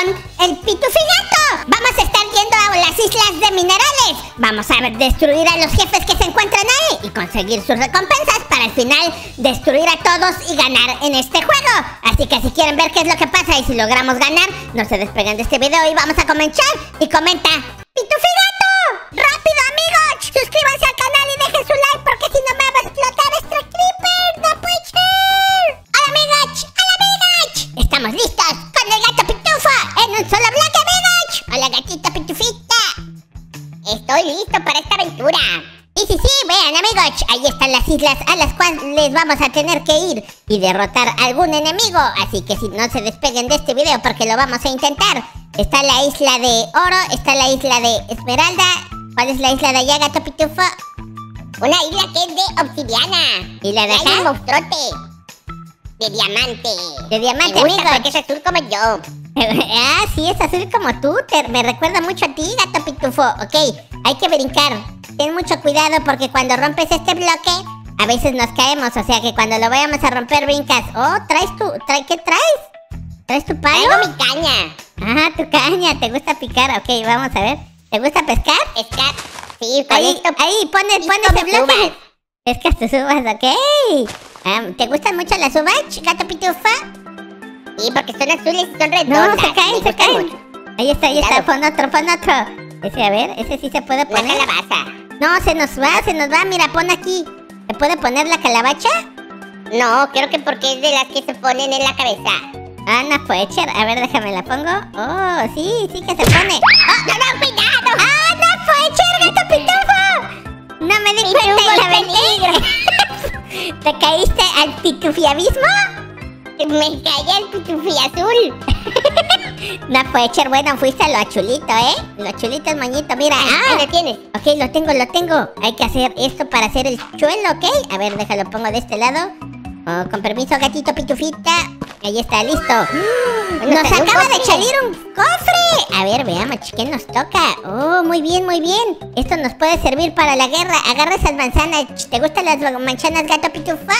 con el Pitufigato. Vamos a estar yendo a las islas de minerales. Vamos a destruir a los jefes que se encuentran ahí y conseguir sus recompensas para al final destruir a todos y ganar en este juego. Así que si quieren ver qué es lo que pasa y si logramos ganar, no se despeguen de este video y vamos a comenzar. Y comenta, ¡Pitufigato! ¡Rápido, amigos! Suscríbanse al canal Estoy listo para esta aventura. Y sí, sí, vean amigos, ahí están las islas a las cuales vamos a tener que ir y derrotar a algún enemigo. Así que si no se despeguen de este video porque lo vamos a intentar. Está la isla de oro, está la isla de esmeralda. ¿Cuál es la isla de allá, gato pitufo? Una isla que es de obsidiana. ¿Y la de acá? un monstruote. De diamante. De diamante, Me gusta amigo. porque es azul como yo. Ah, sí, es azul como tú. Te- me recuerda mucho a ti, gato pitufo. Ok, hay que brincar. Ten mucho cuidado porque cuando rompes este bloque, a veces nos caemos. O sea que cuando lo vayamos a romper, brincas. Oh, ¿traes tu... Trae, ¿Qué traes? ¿Traes tu palo? Traigo mi caña. Ah, tu caña. ¿Te gusta picar? Ok, vamos a ver. ¿Te gusta pescar? Pescar. Sí, Ahí, ahí, pone, y pone como ese bloque. Pescas tus uvas, ok. Ah, ¿Te gustan mucho las uvas, gato pitufa? Sí, porque son azules y son No, redondas. se caen, se caen. mucho. Ahí está, ahí está, pon otro, pon otro. Ese, a ver, ese sí se puede La poner. calabaza. No, se nos va, se nos va, mira, pon aquí. ¿Se puede poner la calabacha? No, creo que porque es de las que se ponen en la cabeza. Ah, no puede ser. A ver, déjame la pongo. Oh, sí, sí que se pone. ¡Oh, no, no, cuidado! ¡Ah, no puede ser, gato pitufo! No me di cuenta y la aventé. ¿Te caíste al pitufiabismo? Me cae el pitufí azul. No puede ser, bueno, fuiste a lo chulito, ¿eh? Lo chulito es moñito, mira. ¡Ah! lo tienes. Ok, lo tengo, lo tengo. Hay que hacer esto para hacer el chuelo, ¿ok? A ver, déjalo, pongo de este lado. Oh, con permiso, gatito pitufita. Ahí está, listo. Nos acaba de salir un cofre. A ver, veamos, ¿qué nos toca? Oh, muy bien, muy bien. Esto nos puede servir para la guerra. Agarra esas manzanas. ¿Te gustan las manzanas, gato pitufa?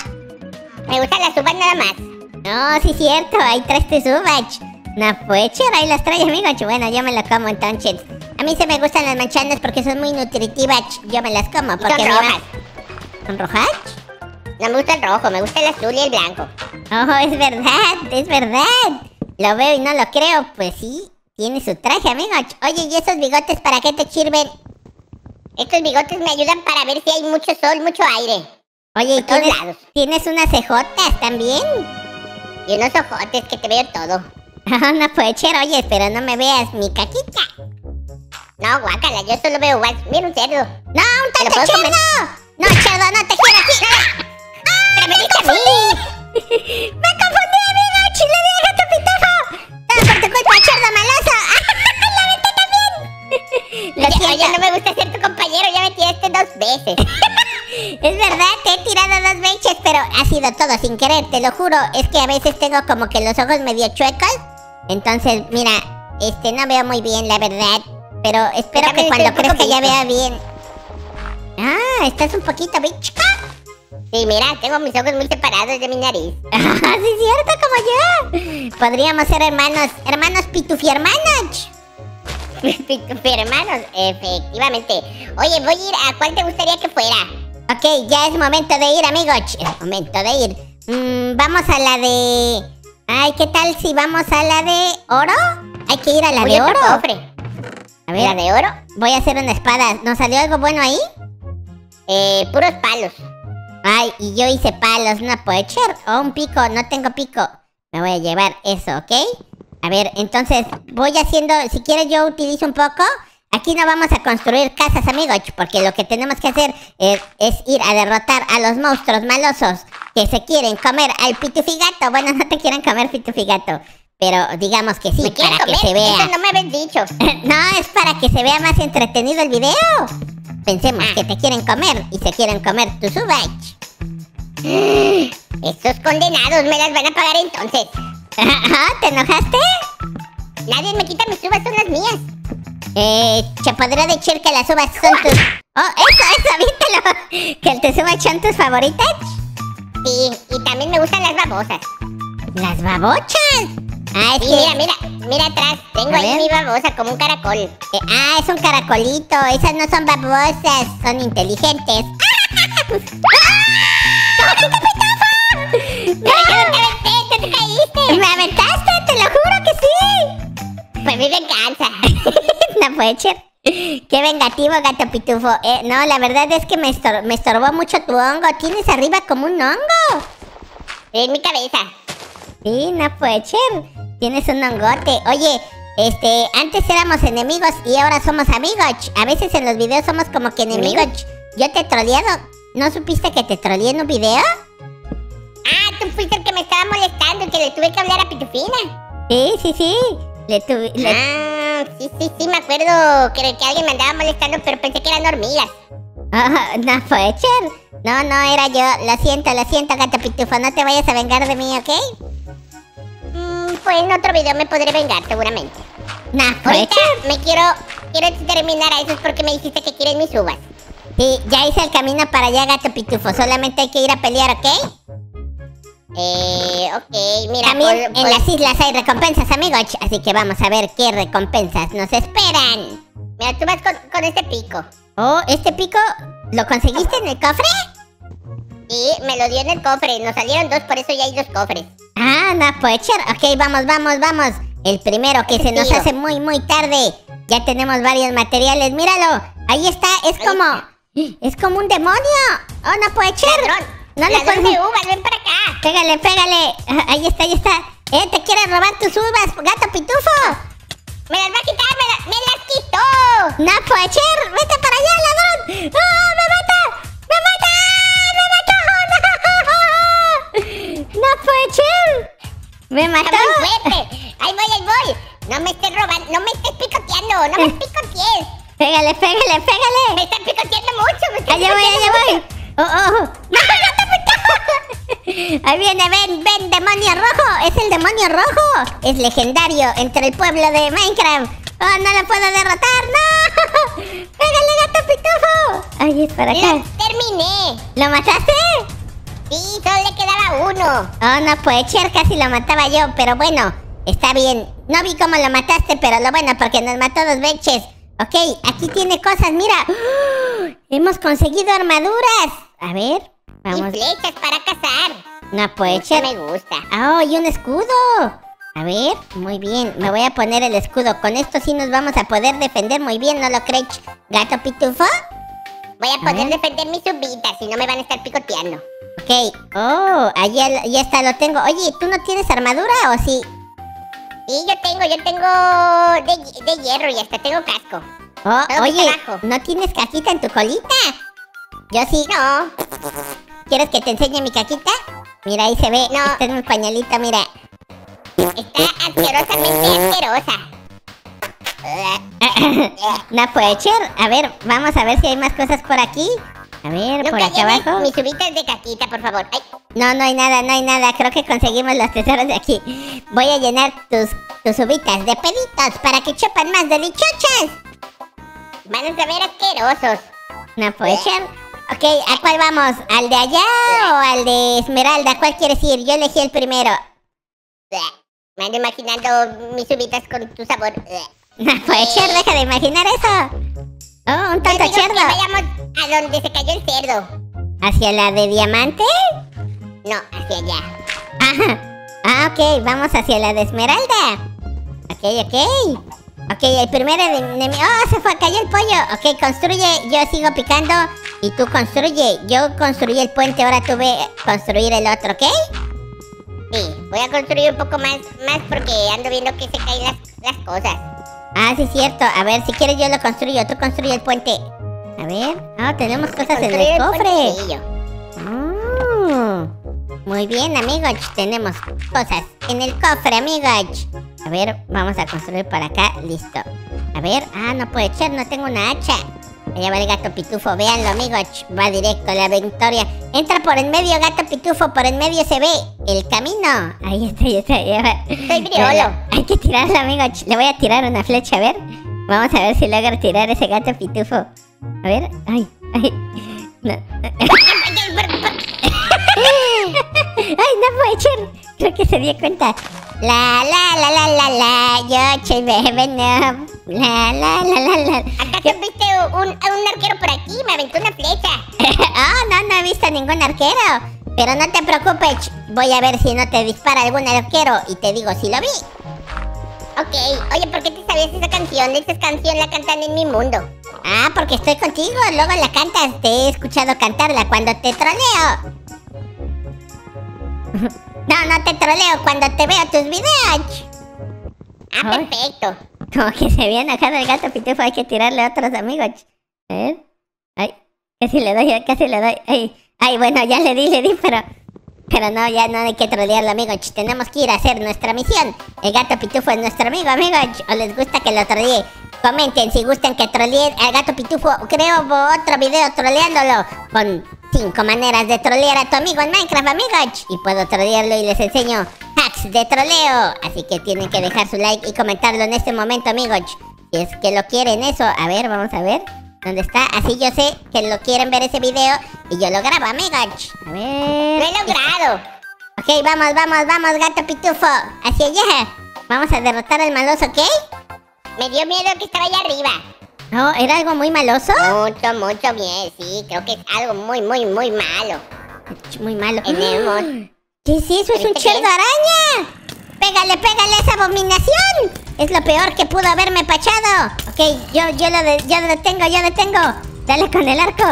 Me gustan las uvas nada más. No, sí, cierto. Ahí traes uvas. No puede ser, ahí las traes, amigo. Bueno, yo me lo como entonces. A mí se me gustan las manzanas porque son muy nutritivas. Yo me las como porque son rojas. ¿Son rojas? No me gusta el rojo, me gusta el azul y el blanco. Oh, es verdad, es verdad. Lo veo y no lo creo. Pues sí, tiene su traje, amigo. Oye, ¿y esos bigotes para qué te sirven? Estos bigotes me ayudan para ver si hay mucho sol, mucho aire. Oye, ¿y tienes, tienes unas cejotas también? Y unos ojotes que te veo todo. Oh, no puede ser, oye, pero no me veas mi caquita. No, guácala, yo solo veo uvas. Mira un cerdo. ¡No, un ¿Te lo tanto cerdo! No, cerdo, no te quiero aquí. ¡Pero me! ¡Me confundí, Lo Oye, siento. oye, no me gusta ser tu compañero, ya me tiraste dos veces. Es verdad, te he tirado dos veces, pero ha sido todo sin querer, te lo juro. Es que a veces tengo como que los ojos medio chuecos. Entonces, mira, este, no veo muy bien, la verdad. Pero espero que cuando crezca ya vea bien. Ah, estás un poquito bichca. Sí, mira, tengo mis ojos muy separados de mi nariz. Ah, sí, cierto, como yo. Podríamos ser hermanos, hermanos pitufi hermanos. Pitufí hermanos, efectivamente. Oye, voy a ir a cuál te gustaría que fuera. Ok, ya es momento de ir, amigos. Es momento de ir. Mm, vamos a la de... Ay, ¿qué tal si vamos a la de oro? Hay que ir a la de oro. cofre. A ¿La ver, de oro? voy a hacer una espada. ¿Nos salió algo bueno ahí? Eh, puros palos. Ay, y yo hice palos, ¿no puede ser? O un pico, no tengo pico. Me voy a llevar eso, ¿ok? A ver, entonces voy haciendo, si quieres yo utilizo un poco. Aquí no vamos a construir casas, amigos, porque lo que tenemos que hacer es, es ir a derrotar a los monstruos malosos que se quieren comer al pitufigato. Bueno, no te quieren comer pitufigato, pero digamos que sí, ¿Me quieren para que se vea. Eso no me habías dicho. No, es para que se vea más entretenido el video. Pensemos Ah. que te quieren comer y se quieren comer tus uvas. Estos condenados me las van a pagar entonces. ¿Te enojaste? Nadie me quita mis uvas, son las mías. Eh, ¿se podría decir que las uvas son tus... Oh, eso, eso, vítelo. ¿Que tus uvas son tus favoritas? Sí, y también me gustan las babosas. Las babochas. Ah, es Sí, que... mira, mira, mira atrás. Tengo A ahí ver. mi babosa como un caracol. eh, ah, es un caracolito. Esas no son babosas, son inteligentes. Pero yo no te te caíste. ¡Me aventaste! ¡Te lo juro que sí! Pues mi venganza. no puede ser. Qué vengativo, gato pitufo. Eh, no, la verdad es que me, estor- me estorbó mucho tu hongo. Tienes arriba como un hongo. En mi cabeza. Sí, no puede ser. Tienes un hongote. Oye, este, antes éramos enemigos y ahora somos amigos. A veces en los videos somos como que enemigos. Yo te he troleado. ¿No supiste que te troleé en un video? Ah, tú fuiste el que me estaba molestando y que le tuve que hablar a Pitufina. Sí, sí, sí. Le tuve. le- Ah, sí, sí, sí, me acuerdo que, que alguien me andaba molestando, pero pensé que eran hormigas. Ah, no puede ser. No, no, era yo. Lo siento, lo siento, gato pitufo. No te vayas a vengar de mí, ¿ok? Mm, pues en otro video me podré vengar, seguramente. No puede Ahorita ser. me quiero, quiero terminar a eso es porque me dijiste que quieres mis uvas. Sí, ya hice el camino para allá, gato pitufo. Solamente hay que ir a pelear, ¿ok? Eh, ok, mira, También por- en por- las islas hay recompensas, amigos. Así que vamos a ver qué recompensas nos esperan. mira, tú vas con, con este pico. Oh, ¿este pico lo conseguiste en el cofre? Sí, me lo dio en el cofre, nos salieron dos, por eso ya hay dos cofres. Ah, no puede ser. Ok, vamos, vamos, vamos. El primero que se nos Tío. hace muy, muy tarde. Ya tenemos varios materiales. Míralo. Ahí está. Es Ahí como... Es como un demonio. Oh, no puede ser. Ladrón, No le de uvas, ven para acá. Pégale, pégale. Ah, Ahí está, ahí está. Eh, te quiere robar tus uvas, gato pitufo. Me las va a quitar, me, la- me las quitó. No puede ser. Vete para allá, ladrón. ¡Oh, me mata! ¡Me mata! ¡Me mató! ¡No! ¡No puede ser! ¡Me mató! muy fuerte. Ahí voy, ahí voy. No me estés robando, no me estés picoteando, no me picotees. Pégale, pégale, pégale. Me están picoteando mucho, me Allá voy, allá mucho. voy. Oh, oh. ¡No, gato pitufo! Ahí viene, ven, ven, demonio rojo. Es el demonio rojo. Es legendario entre el pueblo de Minecraft. Oh, no lo puedo derrotar. ¡No! ¡Pégale, gato pitufo! Ay, es para acá. terminé. ¿Lo mataste? Sí, solo le quedaba uno. Oh, no puede ser, casi lo mataba yo, pero bueno, está bien. No vi cómo lo mataste, pero lo bueno, porque nos mató dos veces. Ok, aquí tiene cosas, mira. Hemos conseguido armaduras. A ver, vamos. Y flechas para cazar. No puede Eso ser. me gusta. Oh, y un escudo. A ver, muy bien. Me voy a poner el escudo. Con esto sí nos vamos a poder defender muy bien, ¿no lo crees, gato pitufo? Voy a poder defender mis uvitas y no me van a estar picoteando. Ok. Oh, ahí ya, ya está, lo tengo. Oye, ¿tú no tienes armadura o sí? Sí, yo tengo, yo tengo de, de hierro y hasta tengo casco. Oh, oye. ¿no tienes caquita en tu colita? Yo sí. No, ¿Quieres que te enseñe mi caquita? Mira, ahí se ve. No. Está en mi pañalito, mira. está asquerosamente asquerosa. no puede ser. A ver, vamos a ver si hay más cosas por aquí. A ver, por acá abajo. mis uvitas de caquita, por favor. Ay, No, no hay nada, no hay nada. Creo que conseguimos los tesoros de aquí. Voy a llenar tus, tus uvitas de peditos para que chupan más delichochas. Van a saber asquerosos. No puede ser. Ok, ¿a cuál vamos? ¿Al de allá o al de Esmeralda? ¿Cuál quieres ir? Yo elegí el primero. Me ando imaginando mis uvitas con tu sabor. No puede ser, deja de imaginar eso. Oh, un tonto cerdo. vayamos a donde se cayó el cerdo. ¿Hacia la de diamante? No, hacia allá. Ajá. Ah, ok, vamos hacia la de Esmeralda. Ok, ok. Ok, el primer enemigo. Oh, se fue, cayó el pollo. Ok, construye, yo sigo picando y tú construye. Yo construí el puente, ahora tú ve construir el otro, ¿ok? Sí, voy a construir un poco más, más porque ando viendo que se caen las, las cosas. Ah, sí, cierto. A ver, si quieres yo lo construyo. Tú construye el puente. A ver. Ah, tenemos cosas en el cofre. Mm, Muy bien, amigos. Tenemos cosas en el cofre, amigos. A ver, vamos a construir por acá. Listo. A ver. Ah, no puede ser, no tengo una hacha. Allá va el gato pitufo. Véanlo, amigos. Va directo a la victoria. Entra por en medio, gato pitufo. Por en medio se ve el camino. Ahí está, ahí está. Ahí va. Soy briolo. Hay que tirarlo, amigos. Le voy a tirar una flecha, a ver. Vamos a ver si logro tirar ese gato pitufo. A ver. Ay, ay. No. Ay, no puede ser. Creo que se dio cuenta. La, la, la, la, la, la, yo soy no. La, la, la, la, la. ¿Acaso viste un, un arquero por aquí? Me aventó una flecha. oh, no, no he visto ningún arquero. Pero no te preocupes, voy a ver si no te dispara algún arquero y te digo si lo vi. Ok, oye, ¿por qué te sabías esa canción? Esa canción la cantan en mi mundo. Ah, porque estoy contigo, luego la cantas. Te he escuchado cantarla cuando te troleo. no, no te troleo cuando te veo tus videos. Ah, Ay. perfecto. Como que se viene acá el gato pitufo, hay que tirarle a otros amigos. A ver. Ay, casi le doy, casi le doy. Ay, ay, bueno, ya le di, le di, pero. Pero no, ya no hay que trolearlo, amigos. Tenemos que ir a hacer nuestra misión. El gato pitufo es nuestro amigo, amigos. ¿O les gusta que lo trolee? Comenten si gustan que troleen al gato pitufo. Creo otro video troleándolo. Con cinco maneras de trolear a tu amigo en Minecraft, amigos. Y puedo trolearlo y les enseño hacks de troleo. Así que tienen que dejar su like y comentarlo en este momento, amigos. Si es que lo quieren eso. A ver, vamos a ver. ¿Dónde está? Así yo sé que lo quieren ver ese video y yo lo grabo, amigos. A ver. Lo he logrado. Ok, vamos, vamos, vamos, gato pitufo. Hacia allá. Vamos a derrotar al maloso, ¿ok? Me dio miedo que estaba allá arriba. No, ¿era algo muy maloso? Mucho, mucho bien, sí. Creo que es algo muy, muy, muy malo. Muy malo. Tenemos. ¿Qué es eso? ¿Es un cerdo araña? Pégale, pégale esa abominación. Es lo peor que pudo haberme pachado. Ok, yo, yo lo, de- yo lo detengo, yo detengo. Dale con el arco.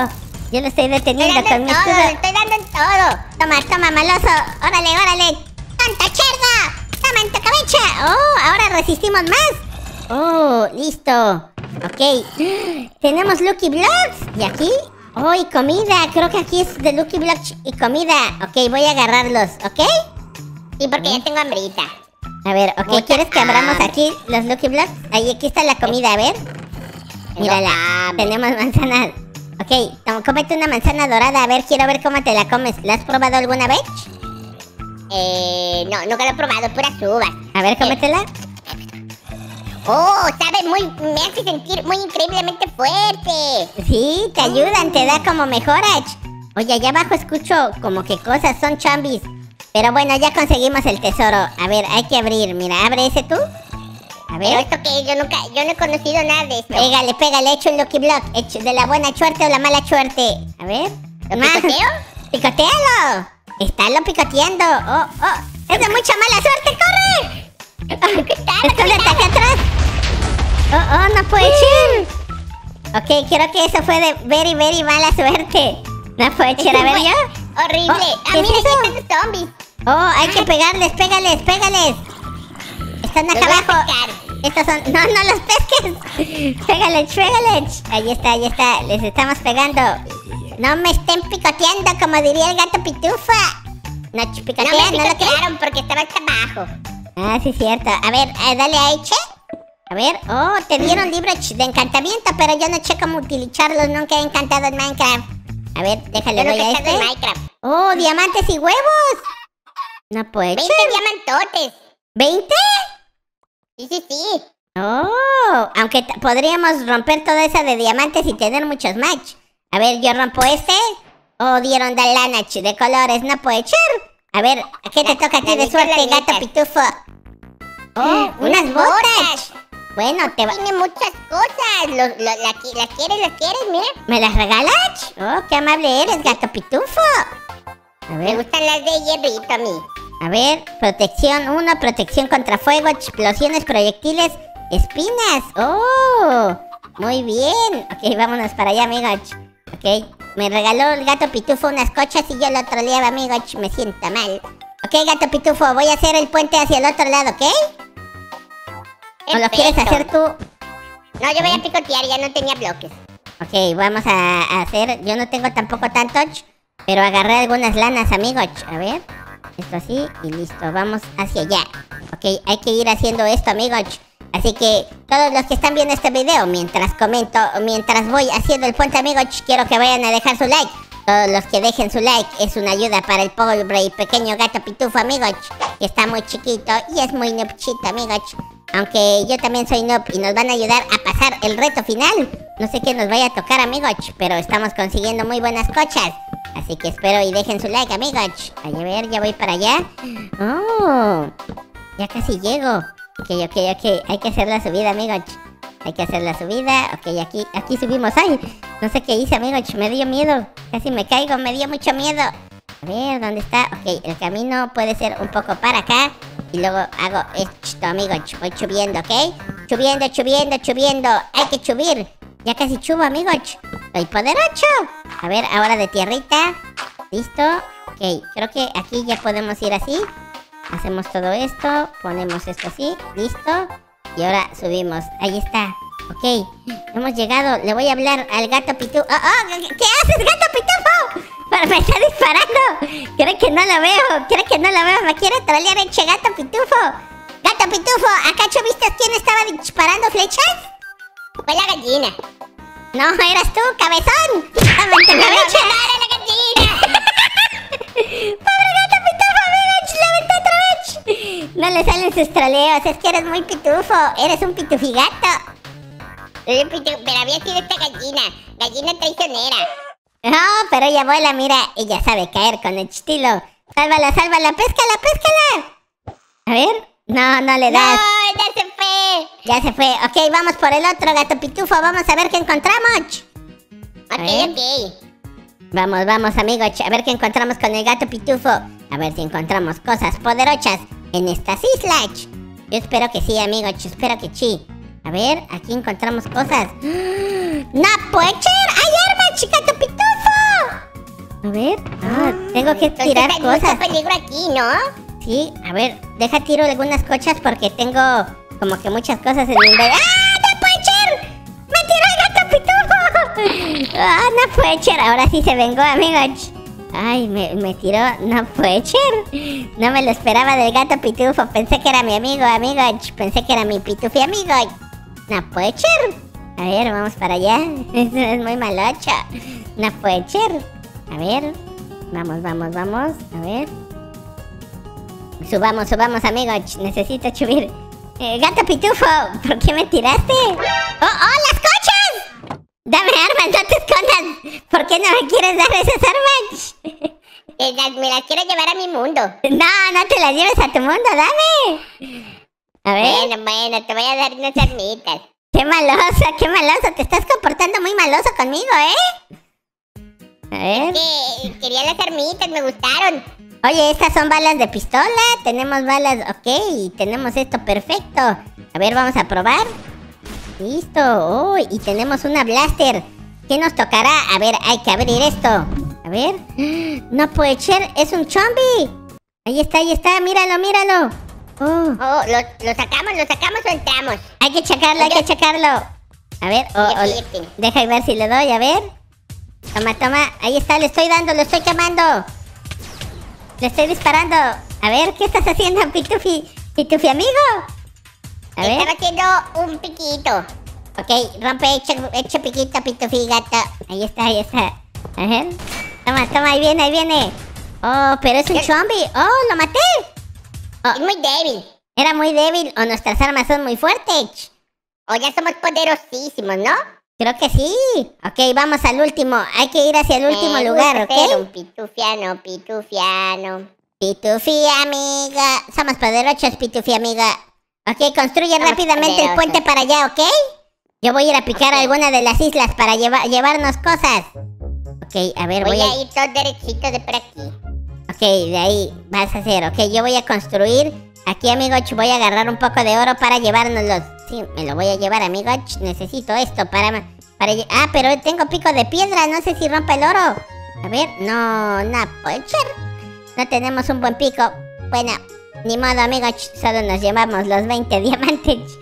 Yo lo estoy Estoy deteniendo dando con mi todo, escudo. estoy dando en todo. Toma, toma, maloso. Órale, órale. ¡Tanta cerda! ¡Toma en tu cabeza! ¡Oh! Ahora resistimos más. ¡Oh! Listo. Ok. Tenemos Lucky Blocks. ¿Y aquí? ¡Oh! Y comida. Creo que aquí es de Lucky Blocks y comida. Ok, voy a agarrarlos, ¿ok? Sí, porque ya tengo hambrita. A ver, ok. Mucha ¿Quieres que abramos hambre. aquí los Lucky Blocks? Ahí, aquí está la comida, a ver. Mírala. Tenemos manzanas. Ok, cómete una manzana dorada. A ver, quiero ver cómo te la comes. ¿La has probado alguna vez? Eh, no, nunca lo he probado, puras uvas. A ver, cómetela. Oh, sabe muy, me hace sentir muy increíblemente fuerte. Sí, te ayudan, te da como mejoras. Oye, allá abajo escucho como que cosas son chambis. Pero bueno, ya conseguimos el tesoro. A ver, hay que abrir. Mira, abre ese tú. A Pero ver. esto que yo nunca, yo no he conocido nada de esto. Pégale, pégale, hecho un Lucky Block. Hecho de la buena suerte o la mala suerte. A ver. ¿Lo Más. picoteo? ¡Picotealo! Estálo picoteando. Oh, oh. Es de mucha mala suerte, corre. Hasta acá atrás. Oh, oh, no puede ser. Ok, creo que eso fue de very, very mala suerte. No puede ser, a ver yo. Horrible. Oh, ah, ¿qué es mira, eso? ya están los zombies. Oh, hay que pegarles, pégales, pégales. Están acá a abajo. Estos son. No, no los pesques. Pégales, pégales. Ahí está, ahí está. Les estamos pegando. No me estén picoteando, como diría el gato pitufa. No ch- No picotean, me no, lo picotearon porque estaba hasta abajo. Ah, sí, cierto. A ver, eh, dale a Eche. A ver, oh, te dieron libros de encantamiento, pero yo no sé cómo utilizarlos. Nunca he encantado en Minecraft. A ver, déjale, Yo a en este. Minecraft. Oh, diamantes y huevos. No puede 20 ser. diamantotes. ¿20? Sí, sí, sí. Oh, aunque podríamos romper toda esa de diamantes y tener muchos match. A ver, yo rompo este. Oh, dieron de lana de colores, no puede ser. A ver, ¿qué te toca a ti de suerte, gato pitufo? Oh, unas botas. Bueno, te va... Tiene muchas cosas. Los- ¿Las quieres? ¿Las quieres? Mira. ¿Me las regalas? Oh, qué amable eres, gato pitufo. A Me ver, gustan las de hierrito a mí. a ver, protección 1, protección contra fuego, explosiones, proyectiles, espinas. Oh, muy bien. Ok, vámonos para allá, amigos. Ok, me regaló el gato pitufo unas cochas y yo lo troleaba, amigos. Me siento mal. Ok, gato pitufo, voy a hacer el puente hacia el otro lado, ¿ok? ¿O lo quieres hacer tú? No, yo voy a picotear, ya no tenía bloques. Ok, vamos a, hacer. Yo no tengo tampoco tantos, pero agarré algunas lanas, amigos. A ver, esto así y listo. Vamos hacia allá. Ok, hay que ir haciendo esto, amigos. Así que todos los que están viendo este video, mientras comento, mientras voy haciendo el puente, amigos, quiero que vayan a dejar su like. Todos los que dejen su like es una ayuda para el pobre y pequeño gato pitufo, amigos. Que está muy chiquito y es muy noobchito, amigos. Aunque yo también soy noob y nos van a ayudar a pasar el reto final. No sé qué nos vaya a tocar, amigos, pero estamos consiguiendo muy buenas cochas. Así que espero y dejen su like, amigos. A ver, ya voy para allá. Oh. Ya casi llego. Ok, ok, ok. Hay que hacer la subida, amigos. Hay que hacer la subida. Ok, aquí, aquí subimos. ¡Ay! No sé qué hice, amigos. Me dio miedo. Casi me caigo. Me dio mucho miedo. A ver, ¿dónde está? Ok, el camino puede ser un poco para acá. Y luego hago esto, amigos. Voy subiendo, ¿ok? Subiendo, subiendo, subiendo. Hay que subir. Ya casi chubo, amigos. Soy poderoso. A ver, ahora de tierrita. ¿Listo? Ok, creo que aquí ya podemos ir así. Hacemos todo esto. Ponemos esto así. ¿Listo? Y ahora subimos. Ahí está. Ok, hemos llegado. Le voy a hablar al gato pitufo. ¡Oh, oh! ¿Qué haces, gato pitufo? Me está disparando. Creo que no lo veo. Creo que no lo veo. Me quiere trolear el che gato pitufo. Gato pitufo, ¿acaso viste quién estaba disparando flechas? Fue la gallina. No, eras tú, cabezón. ¡Vente, ¡No, cabeza! no, era la gallina! ¡Pobre gato pitufo, amigos! ¡La aventó otra vez! No le salen sus troleos. Es que eres muy pitufo. Eres un pitufigato. Pero había sido esta gallina. Gallina traicionera. No, pero ella vuela, mira, ella sabe caer con el estilo. Sálvala, sálvala, péscala, péscala. A ver, no, no le ¡No! das. ¡Ya se fue! Ya se fue. Ok, vamos por el otro gato pitufo. Vamos a ver qué encontramos. Ok, ok. Vamos, vamos, amigos. A ver qué encontramos con el gato pitufo. A ver si encontramos cosas poderosas en estas islas. Yo espero que sí, amigos. Yo espero que sí. A ver, aquí encontramos cosas. ¡No puede ser! ¡Hay armas, gato pitufo! A ver, ah, tengo que Entonces tirar hay mucho cosas. peligro aquí, ¿no? Sí, a ver, deja tiro algunas cochas porque tengo como que muchas cosas en mi inventario. ¡Ah, no puede ser! ¡Me tiró el gato pitufo! ¡Ah, no puede ser! Ahora sí se vengó, amigos. Ay, me, me tiró, no puede ser. No me lo esperaba del gato pitufo. Pensé que era mi amigo, amigos. Pensé que era mi pitufi amigo. No puede ser. A ver, vamos para allá. Eso es muy malocho. No puede ser. A ver, vamos, vamos, vamos. A ver. Subamos, subamos, amigos. Necesito subir. Eh, gato pitufo, ¿por qué me tiraste? ¡Oh, oh, las cochas! Dame armas, no te escondas. ¿Por qué no me quieres dar esas armas? Eh, las- me las quiero llevar a mi mundo. No, no te las lleves a tu mundo, dame. A ver, Bueno, bueno, te voy a dar unas armitas. qué malosa, qué malosa. Te estás comportando muy maloso conmigo, ¿eh? A ver. Que quería las armitas, me gustaron. Oye, estas son balas de pistola. Tenemos balas, ok. Tenemos esto perfecto. A ver, vamos a probar. Listo. Oh, y tenemos una blaster. ¿Qué nos tocará? A ver, hay que abrir esto. A ver. No puede ser. Es un zombie. Ahí está, ahí está. Míralo, míralo. Oh, Oh, ¿lo, lo sacamos, lo sacamos o entramos? hay que checarlo, hay que checarlo. A ver, oh, oh, fíjate. deja y ver si le doy, a ver. Toma, toma. Ahí está, le estoy dando, le estoy quemando. Le estoy disparando. A ver, ¿qué estás haciendo, Pitufi? ¿Pitufi amigo? A ver. Estaba haciendo un piquito. Ok, rompe hecho, hecho piquito, Pitufi, gato. Ahí está, ahí está. A ver. Toma, toma, ahí viene, ahí viene. Oh, pero es un zombie. Oh, lo maté. Es muy débil. Era muy débil o nuestras armas son muy fuertes. O ya somos poderosísimos, ¿no? Creo que sí. Ok, vamos al último. Hay que ir hacia el último Me lugar, gusta ser ¿ok? un pitufiano, pitufiano. Pitufi, amiga. Somos poderosos, Pitufi, amiga. Ok, construye Somos rápidamente el puente para allá, ¿ok? Yo voy a ir a picar Ok. alguna de las islas para lleva- llevarnos cosas. Ok, a ver, Voy voy, a... a ir todo derechito de por aquí. Ok, de ahí vas a hacer, ok. Yo voy a construir. Aquí, amigos, voy a agarrar un poco de oro para llevárnoslos. Sí, me lo voy a llevar, amigos. Necesito esto para... para ah, pero tengo pico de piedra. No sé si rompe el oro. A ver, no, no puede. No tenemos un buen pico. Bueno, ni modo, amigos. Solo nos llevamos los 20 diamantes.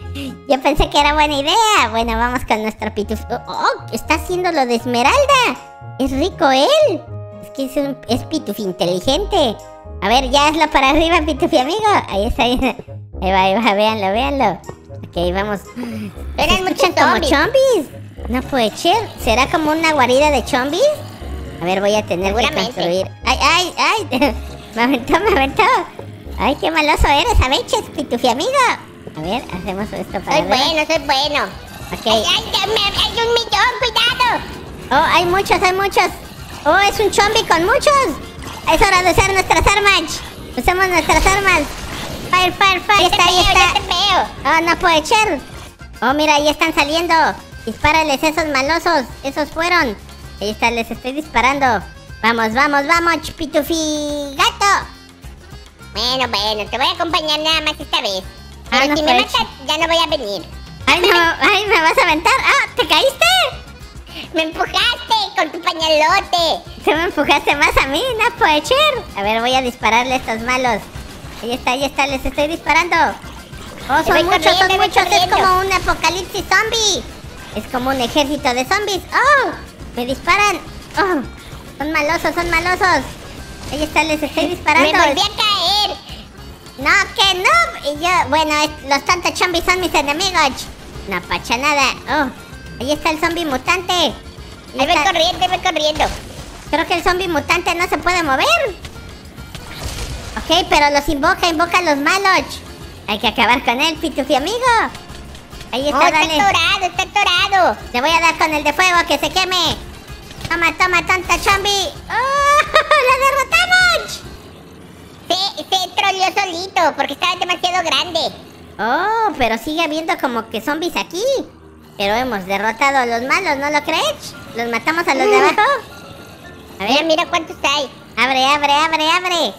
Yo pensé que era buena idea. Bueno, vamos con nuestro pituf. Oh, oh, está haciendo lo de esmeralda. Es rico él. Es que es, un, es Pitufi inteligente. A ver, ya hazlo para arriba, Pitufi amigo. Ahí está. Ahí va, ahí va, véanlo, véanlo. Ok, vamos. ¿Se Eran muchos como zombies. No puede ser. ¿Será como una guarida de zombies? A ver, voy a tener que construir. ¡Ay, ay, ay! Me aventó, me aventó. ¡Ay, qué maloso eres, Aveches, Pitufi amigo! A ver, hacemos esto para Soy bueno, soy bueno. Ok. Ay, ay, hay un millón, cuidado. Oh, hay muchos, hay muchos. Oh, es un zombie con muchos. Es hora de usar nuestras armas. Usemos nuestras armas. Fire, fire, fire. Ahí está, ahí está. Oh, no puede ser. Oh, mira, ahí están saliendo. Dispárales esos malosos. Esos fueron. Ahí está, les estoy disparando. Vamos, vamos, vamos, Pitufi gato. Bueno, bueno, te voy a acompañar nada más esta vez. Ah, Pero no si me matas, ya no voy a venir. Ay, no, ay, me vas a aventar. Ah, ¿te caíste? Me empujaste con tu pañalote. Te me empujaste más a mí, no puede ser. A ver, voy a dispararle a estos malos. Ahí está, ahí está, les estoy disparando. Oh, son muchos, son muchos. Es como un apocalipsis zombie. Es como un ejército de zombies. Oh, me disparan. Oh, son malosos, son malosos. Ahí está, les estoy disparando. Me volví a caer. No, que no. Y yo, bueno, los tantos zombies son mis enemigos. No pacha nada. Oh, ahí está el zombie mutante. Ahí voy corriendo, voy corriendo. Creo que el zombie mutante no se puede mover. Ok, pero los invoca, invoca a los malos. Hay que acabar con él, Pitufi amigo. Ahí Oh, está, está dale. atorado, está atorado. Le voy a dar con el de fuego, que se queme. Toma, toma, tanta zombie. ¡Oh! ¡La derrotamos! Se, se troleó solito porque estaba demasiado grande. Oh, pero sigue habiendo como que zombies aquí. Pero hemos derrotado a los malos, ¿no lo crees? ¿Los matamos a los de Mm. abajo? A ver, mira cuántos hay. abre, abre, abre, abre.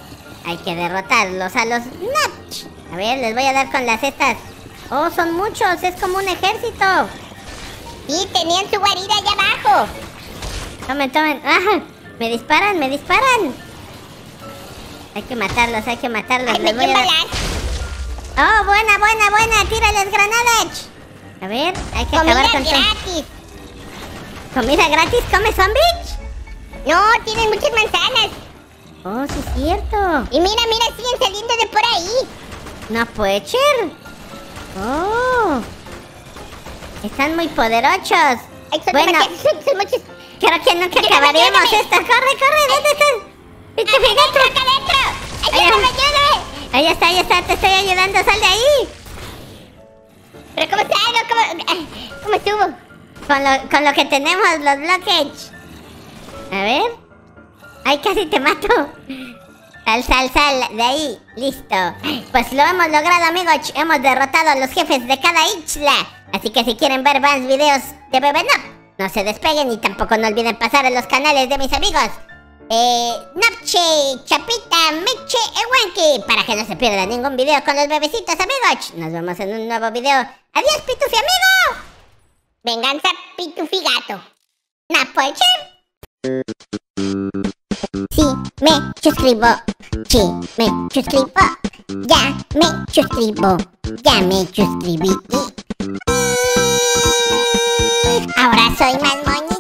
Hay que derrotarlos a los Natch. A ver, les voy a dar con las estas. Oh, son muchos, es como un ejército. Sí, tenían su guarida allá abajo. Tomen, tomen. ¡Ah! Me disparan, me disparan. Hay que matarlos, hay que matarlos. Ay, Les voy a dar-. Oh, buena, buena, buena. Tírales granadas. A ver, hay que Comida acabar con gratis. ¿Comida gratis? ¿Come zombies? No, tienen muchas manzanas. Oh, sí es cierto. Y mira, mira, siguen saliendo de por ahí. No puede ser. Oh. Están muy poderosos. Bueno, creo que nunca Ayúdame, acabaríamos ayúdame. esto. Corre, corre, ¿dónde estás? ¡Acá fíjate. adentro, acá adentro! Ay, ¡Ayúdame, ay. ayúdame! Ahí está, ahí está, te estoy ayudando, sal de ahí. ¿Pero cómo salgo? ¿Cómo, ¿Cómo estuvo? Con lo, con lo que tenemos, los bloques. A ver. Ay, casi te mato. Sal, sal, sal, de ahí. Listo. Pues lo hemos logrado, amigos. Hemos derrotado a los jefes de cada isla. Así que si quieren ver más videos de Bebé No, no se despeguen y tampoco no olviden pasar a los canales de mis amigos. Eh, Napche, Chapita, Meche, Ewanki. Para que no se pierdan ningún video con los bebecitos, amigos. Nos vemos en un nuevo video. Adiós, Pitufi, amigo. Venganza Pitufigato. No puede Sí, me suscribo. Sí, me suscribo. Ya me suscribo. Ya me suscribí. Ahora soy más moñito.